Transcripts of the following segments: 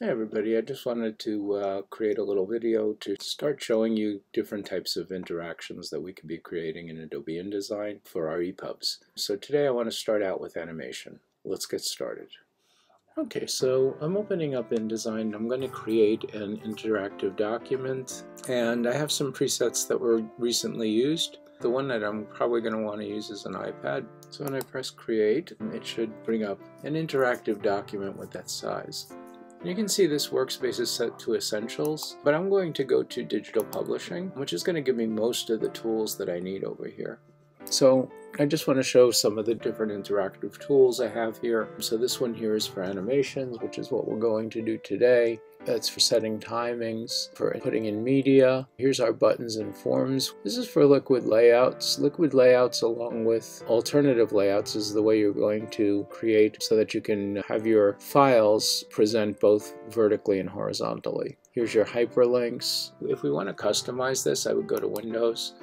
Hey everybody, I just wanted to uh, create a little video to start showing you different types of interactions that we could be creating in Adobe InDesign for our EPUBs. So today I want to start out with animation. Let's get started. Okay, so I'm opening up InDesign. I'm going to create an interactive document and I have some presets that were recently used. The one that I'm probably going to want to use is an iPad. So when I press create, it should bring up an interactive document with that size. You can see this workspace is set to essentials, but I'm going to go to digital publishing, which is going to give me most of the tools that I need over here. So I just want to show some of the different interactive tools I have here. So this one here is for animations, which is what we're going to do today. That's for setting timings, for putting in media. Here's our buttons and forms. This is for liquid layouts. Liquid layouts along with alternative layouts is the way you're going to create so that you can have your files present both vertically and horizontally. Here's your hyperlinks. If we want to customize this, I would go to Windows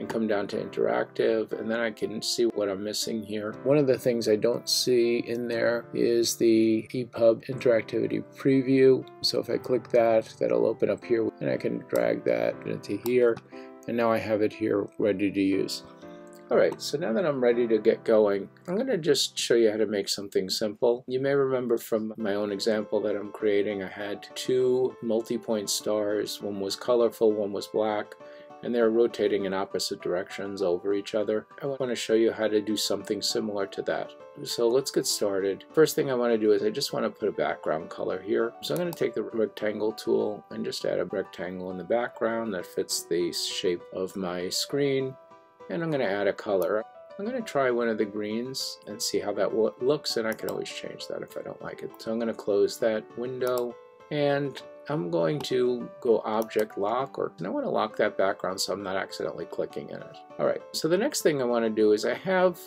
and come down to interactive and then I can see what I'm missing here. One of the things I don't see in there is the EPUB interactivity preview. So if I click that, that'll open up here and I can drag that into here and now I have it here ready to use. Alright, so now that I'm ready to get going, I'm going to just show you how to make something simple. You may remember from my own example that I'm creating, I had two multi-point stars. One was colorful, one was black and they're rotating in opposite directions over each other. I want to show you how to do something similar to that. So let's get started. First thing I want to do is I just want to put a background color here. So I'm going to take the rectangle tool and just add a rectangle in the background that fits the shape of my screen. And I'm going to add a color. I'm going to try one of the greens and see how that looks and I can always change that if I don't like it. So I'm going to close that window and I'm going to go object lock or I want to lock that background so I'm not accidentally clicking in it. Alright, so the next thing I want to do is I have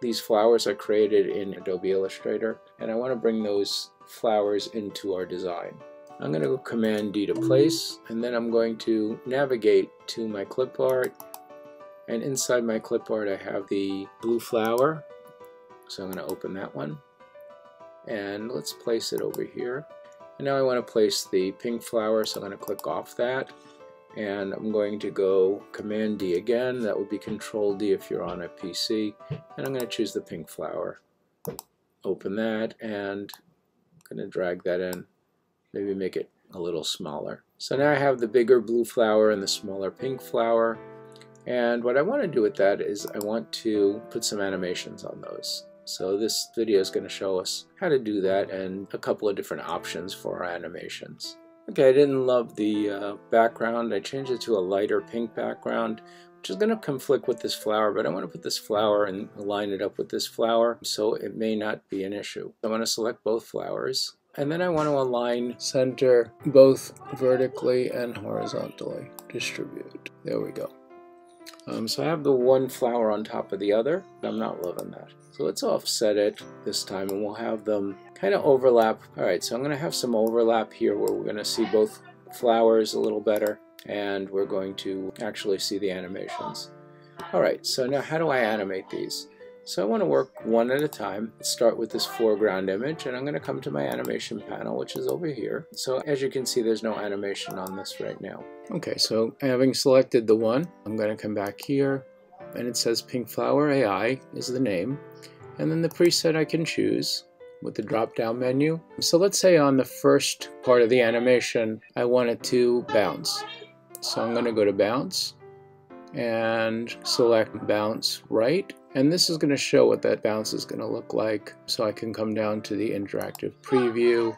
these flowers I created in Adobe Illustrator and I want to bring those flowers into our design. I'm going to go Command D to place and then I'm going to navigate to my clipart and inside my clipart I have the blue flower so I'm going to open that one and let's place it over here and now I want to place the pink flower, so I'm going to click off that. And I'm going to go Command D again. That would be Control D if you're on a PC. And I'm going to choose the pink flower. Open that, and I'm going to drag that in. Maybe make it a little smaller. So now I have the bigger blue flower and the smaller pink flower. And what I want to do with that is I want to put some animations on those. So this video is going to show us how to do that and a couple of different options for our animations. Okay, I didn't love the uh, background. I changed it to a lighter pink background, which is going to conflict with this flower, but I want to put this flower and line it up with this flower, so it may not be an issue. I want to select both flowers, and then I want to align center both vertically and horizontally. Distribute. There we go. Um, so I have the one flower on top of the other. I'm not loving that. So let's offset it this time and we'll have them kind of overlap. Alright, so I'm going to have some overlap here where we're going to see both flowers a little better and we're going to actually see the animations. Alright, so now how do I animate these? So I want to work one at a time. Start with this foreground image and I'm going to come to my animation panel which is over here. So as you can see there's no animation on this right now. Okay, so having selected the one, I'm going to come back here and it says Pink Flower AI is the name and then the preset I can choose with the drop down menu. So let's say on the first part of the animation I want it to bounce. So I'm going to go to bounce and select bounce right and this is going to show what that bounce is going to look like so I can come down to the interactive preview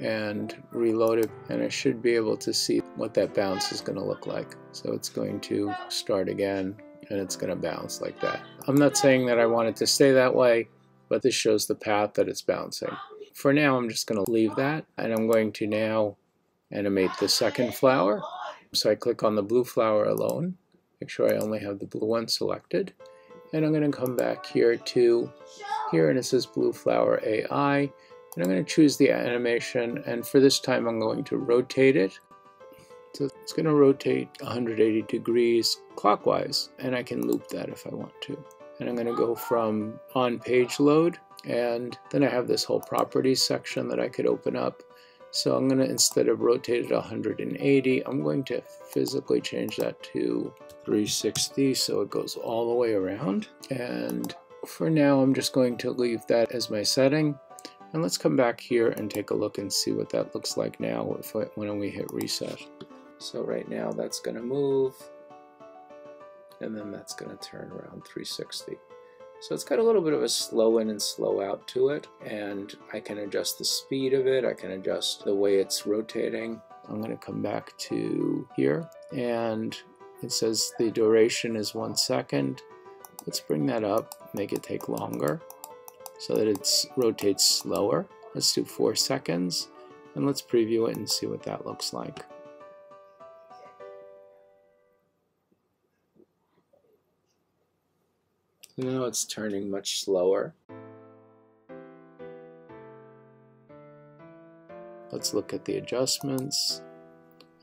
and reload it and I should be able to see what that bounce is going to look like. So it's going to start again and it's going to bounce like that. I'm not saying that I want it to stay that way, but this shows the path that it's bouncing. For now, I'm just going to leave that, and I'm going to now animate the second flower. So I click on the blue flower alone, make sure I only have the blue one selected, and I'm going to come back here to here, and it says blue flower AI, and I'm going to choose the animation, and for this time I'm going to rotate it so it's going to rotate 180 degrees clockwise, and I can loop that if I want to. And I'm going to go from on page load, and then I have this whole properties section that I could open up. So I'm going to, instead of rotate it 180, I'm going to physically change that to 360 so it goes all the way around. And for now, I'm just going to leave that as my setting. And let's come back here and take a look and see what that looks like now if I, when we hit reset. So right now that's going to move and then that's going to turn around 360. So it's got a little bit of a slow in and slow out to it and I can adjust the speed of it, I can adjust the way it's rotating. I'm going to come back to here and it says the duration is one second. Let's bring that up, make it take longer so that it rotates slower. Let's do four seconds and let's preview it and see what that looks like. Now it's turning much slower. Let's look at the adjustments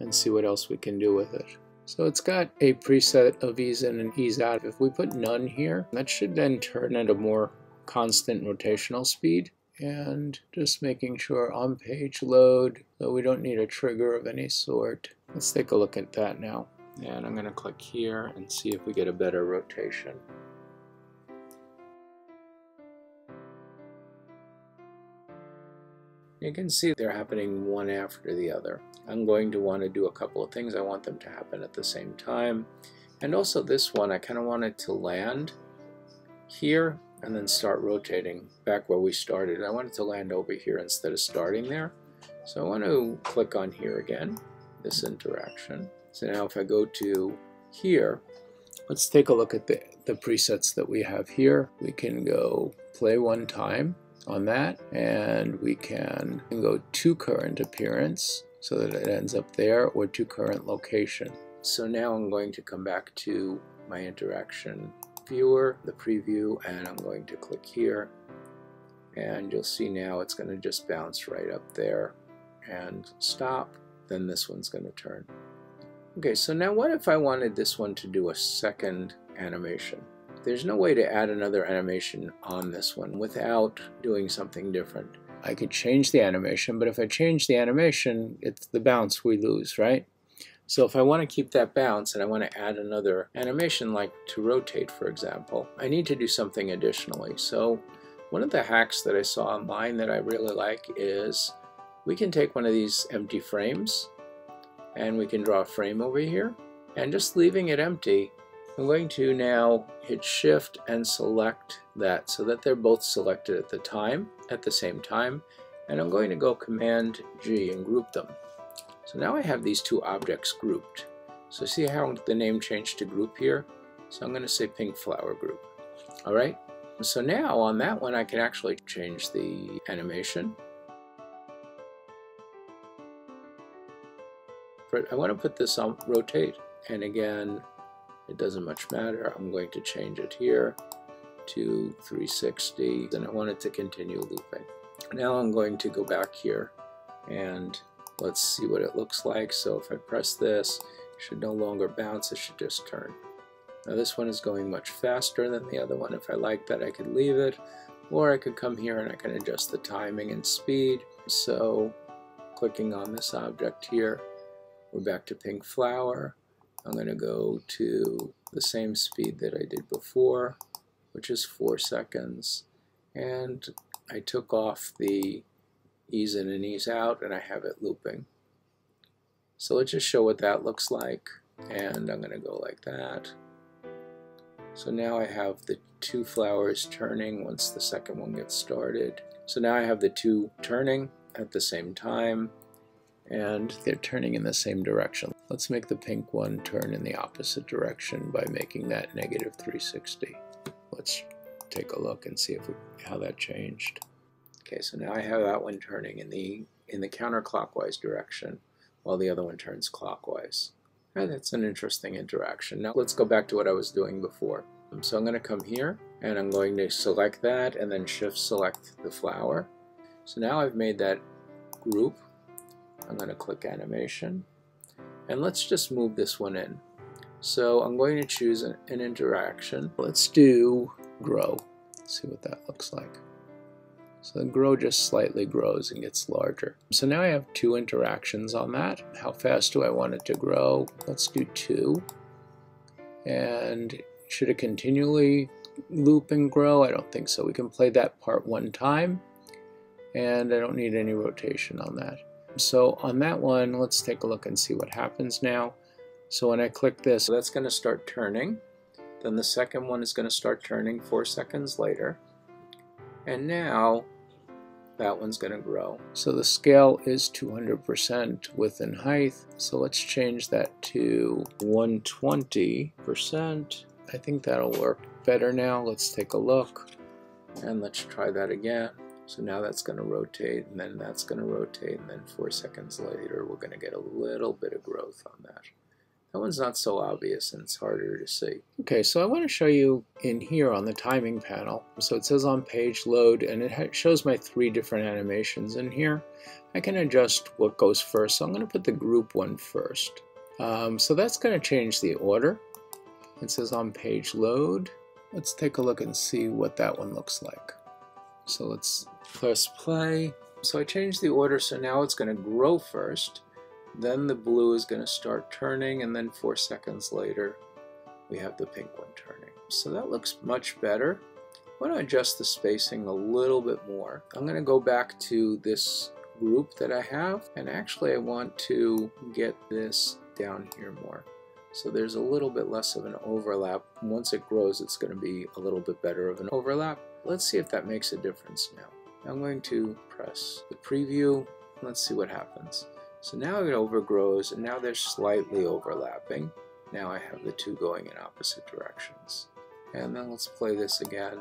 and see what else we can do with it. So it's got a preset of ease in and ease out. If we put none here, that should then turn at a more constant rotational speed. And just making sure on page load, that we don't need a trigger of any sort. Let's take a look at that now. And I'm going to click here and see if we get a better rotation. You can see they're happening one after the other. I'm going to want to do a couple of things. I want them to happen at the same time. And also this one, I kind of want it to land here and then start rotating back where we started. I want it to land over here instead of starting there. So I want to click on here again, this interaction. So now if I go to here, let's take a look at the, the presets that we have here. We can go play one time on that and we can go to current appearance so that it ends up there or to current location. So now I'm going to come back to my interaction viewer, the preview, and I'm going to click here and you'll see now it's going to just bounce right up there and stop then this one's going to turn. Okay so now what if I wanted this one to do a second animation? There's no way to add another animation on this one without doing something different. I could change the animation, but if I change the animation, it's the bounce we lose, right? So if I want to keep that bounce and I want to add another animation like to rotate, for example, I need to do something additionally. So one of the hacks that I saw online that I really like is we can take one of these empty frames and we can draw a frame over here and just leaving it empty I'm going to now hit shift and select that so that they're both selected at the time, at the same time, and I'm going to go command G and group them. So now I have these two objects grouped. So see how the name changed to group here? So I'm going to say pink flower group. Alright, so now on that one I can actually change the animation. But I want to put this on rotate and again it doesn't much matter. I'm going to change it here to 360 and I want it to continue looping. Now I'm going to go back here and let's see what it looks like. So if I press this, it should no longer bounce, it should just turn. Now this one is going much faster than the other one. If I like that, I could leave it, or I could come here and I can adjust the timing and speed. So clicking on this object here, we're back to pink flower. I'm going to go to the same speed that I did before, which is 4 seconds. And I took off the ease in and ease out, and I have it looping. So let's just show what that looks like. And I'm going to go like that. So now I have the two flowers turning once the second one gets started. So now I have the two turning at the same time and they're turning in the same direction. Let's make the pink one turn in the opposite direction by making that negative 360. Let's take a look and see if we, how that changed. Okay, so now I have that one turning in the in the counterclockwise direction while the other one turns clockwise. And that's an interesting interaction. Now let's go back to what I was doing before. Um, so I'm going to come here and I'm going to select that and then shift select the flower. So now I've made that group I'm going to click animation and let's just move this one in. So I'm going to choose an, an interaction. Let's do grow. see what that looks like. So the grow just slightly grows and gets larger. So now I have two interactions on that. How fast do I want it to grow? Let's do two. And should it continually loop and grow? I don't think so. We can play that part one time and I don't need any rotation on that. So on that one, let's take a look and see what happens now. So when I click this, that's going to start turning. Then the second one is going to start turning four seconds later. And now that one's going to grow. So the scale is 200% width and height. So let's change that to 120%. I think that'll work better now. Let's take a look. And let's try that again. So now that's going to rotate, and then that's going to rotate, and then four seconds later, we're going to get a little bit of growth on that. That one's not so obvious and it's harder to see. Okay, so I want to show you in here on the timing panel. So it says on page load and it shows my three different animations in here. I can adjust what goes first. So I'm going to put the group one first. Um, so that's going to change the order. It says on page load. Let's take a look and see what that one looks like. So let's press play. So I changed the order so now it's going to grow first. Then the blue is going to start turning and then four seconds later we have the pink one turning. So that looks much better. I want to adjust the spacing a little bit more. I'm going to go back to this group that I have and actually I want to get this down here more. So there's a little bit less of an overlap. Once it grows it's going to be a little bit better of an overlap. Let's see if that makes a difference now. I'm going to press the preview. Let's see what happens. So now it overgrows and now they're slightly overlapping. Now I have the two going in opposite directions. And then let's play this again.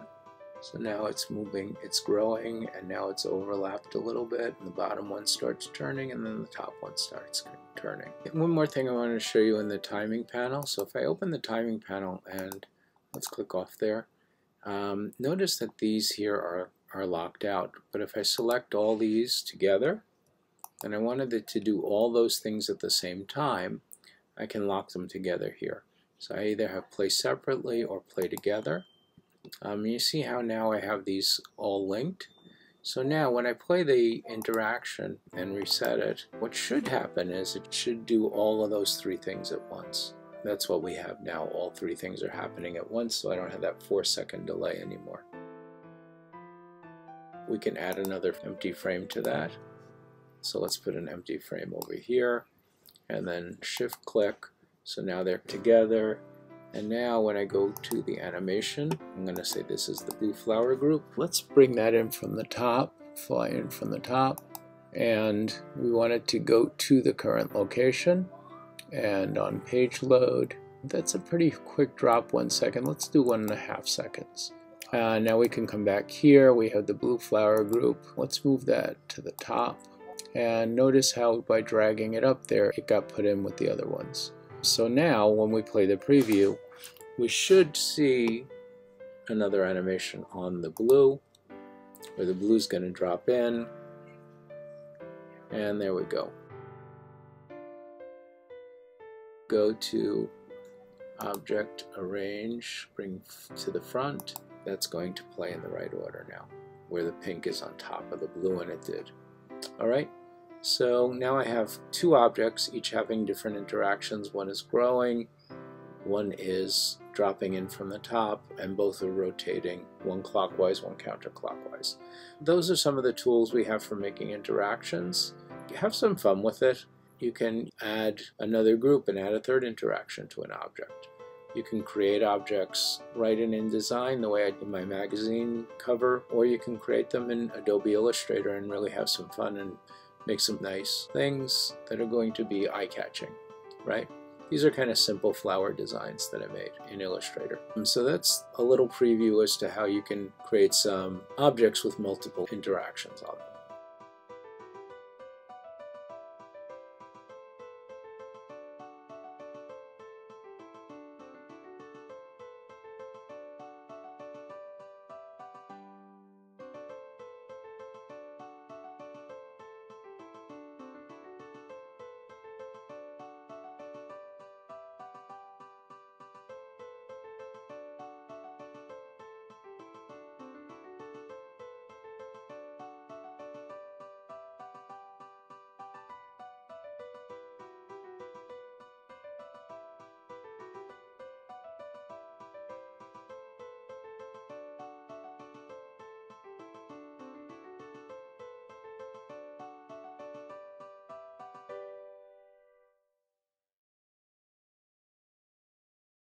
So now it's moving, it's growing, and now it's overlapped a little bit, and the bottom one starts turning, and then the top one starts turning. And one more thing I want to show you in the timing panel. So if I open the timing panel and let's click off there, um, notice that these here are, are locked out. But if I select all these together, and I wanted it to do all those things at the same time, I can lock them together here. So I either have play separately or play together. Um, you see how now I have these all linked? So now when I play the interaction and reset it, what should happen is it should do all of those three things at once. That's what we have now. All three things are happening at once, so I don't have that four second delay anymore. We can add another empty frame to that. So let's put an empty frame over here and then shift click. So now they're together. And now when I go to the animation, I'm going to say this is the blue flower group. Let's bring that in from the top, fly in from the top. And we want it to go to the current location. And on page load, that's a pretty quick drop, one second. Let's do one and a half seconds. Uh, now we can come back here. We have the blue flower group. Let's move that to the top. And notice how by dragging it up there, it got put in with the other ones. So now when we play the preview, we should see another animation on the blue, where the blue is going to drop in. And there we go. Go to Object, Arrange, Bring to the front. That's going to play in the right order now, where the pink is on top of the blue and it did. Alright, so now I have two objects, each having different interactions. One is growing, one is dropping in from the top, and both are rotating, one clockwise, one counterclockwise. Those are some of the tools we have for making interactions. Have some fun with it. You can add another group and add a third interaction to an object. You can create objects right in InDesign the way I did my magazine cover, or you can create them in Adobe Illustrator and really have some fun and make some nice things that are going to be eye-catching, right? These are kind of simple flower designs that I made in Illustrator. Um, so that's a little preview as to how you can create some objects with multiple interactions on them.